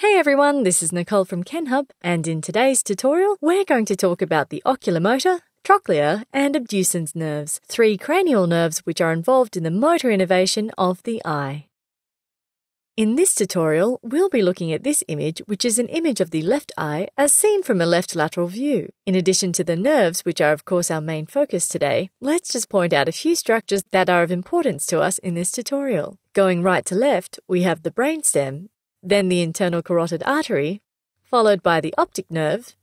Hey everyone, this is Nicole from KenHub, and in today's tutorial, we're going to talk about the oculomotor, trochlear, and abducens nerves, three cranial nerves which are involved in the motor innervation of the eye. In this tutorial, we'll be looking at this image, which is an image of the left eye as seen from a left lateral view. In addition to the nerves, which are of course our main focus today, let's just point out a few structures that are of importance to us in this tutorial. Going right to left, we have the brainstem, then the internal carotid artery, followed by the optic nerve,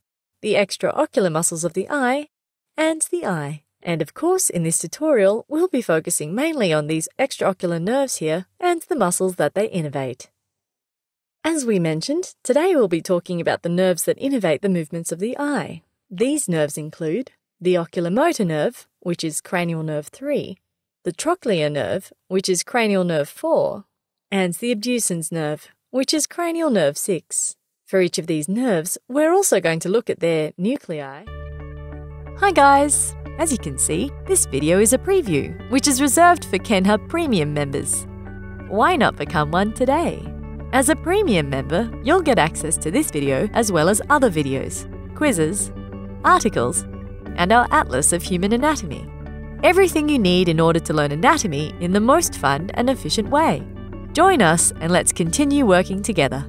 the extraocular muscles of the eye, and the eye. And of course, in this tutorial, we'll be focusing mainly on these extraocular nerves here and the muscles that they innervate. As we mentioned, today we'll be talking about the nerves that innervate the movements of the eye. These nerves include the oculomotor nerve, which is cranial nerve 3, the trochlear nerve, which is cranial nerve 4, and the abducens nerve, which is cranial nerve 6. For each of these nerves, we're also going to look at their nuclei. Hi guys! As you can see, this video is a preview, which is reserved for KenHub Premium members. Why not become one today? As a Premium member, you'll get access to this video as well as other videos, quizzes, articles, and our Atlas of Human Anatomy. Everything you need in order to learn anatomy in the most fun and efficient way. Join us and let's continue working together.